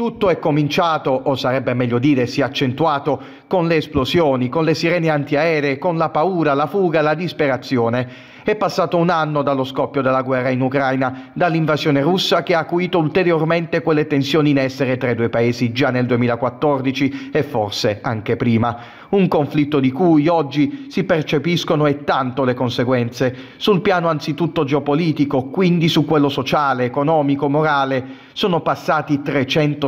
Tutto è cominciato, o sarebbe meglio dire si è accentuato, con le esplosioni, con le sirene antiaeree, con la paura, la fuga, la disperazione. È passato un anno dallo scoppio della guerra in Ucraina, dall'invasione russa che ha acuito ulteriormente quelle tensioni in essere tra i due paesi già nel 2014 e forse anche prima. Un conflitto di cui oggi si percepiscono e tanto le conseguenze, sul piano anzitutto geopolitico, quindi su quello sociale, economico, morale. Sono passati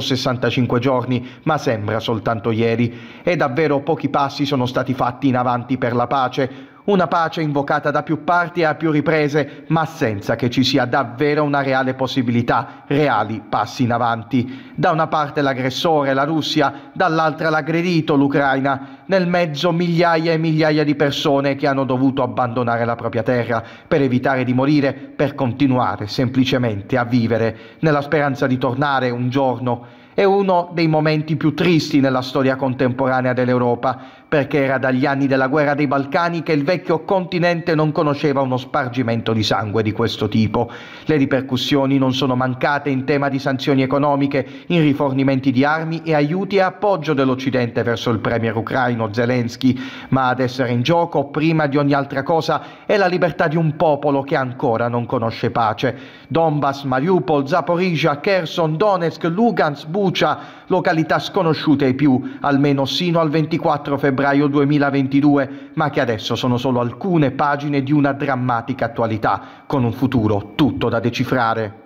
365 giorni, ma sembra soltanto ieri, e davvero pochi passi sono stati fatti in avanti per la pace, una pace invocata da più parti e a più riprese, ma senza che ci sia davvero una reale possibilità, reali passi in avanti. Da una parte l'aggressore, la Russia, dall'altra l'aggredito, l'Ucraina. Nel mezzo migliaia e migliaia di persone che hanno dovuto abbandonare la propria terra per evitare di morire, per continuare semplicemente a vivere, nella speranza di tornare un giorno è uno dei momenti più tristi nella storia contemporanea dell'Europa, perché era dagli anni della guerra dei Balcani che il vecchio continente non conosceva uno spargimento di sangue di questo tipo. Le ripercussioni non sono mancate in tema di sanzioni economiche, in rifornimenti di armi e aiuti e appoggio dell'Occidente verso il premier ucraino Zelensky, ma ad essere in gioco, prima di ogni altra cosa, è la libertà di un popolo che ancora non conosce pace. Donbass, Mariupol, Zaporizhia, Kherson, Donetsk, Lugansk, Bucha, località sconosciute ai più, almeno sino al 24 febbraio 2022, ma che adesso sono solo alcune pagine di una drammatica attualità, con un futuro tutto da decifrare.